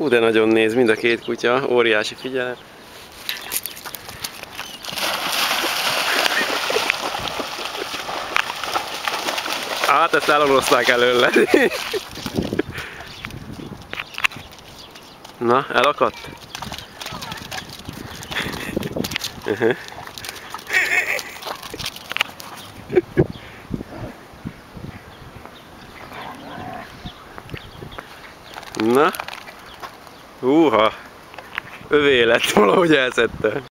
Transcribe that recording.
Hú, de nagyon néz mind a két kutya, óriási figyelem. Hát ezt eloroszták előle. Na, elakadt? Na, húha, övé lett, valahogy elszedte.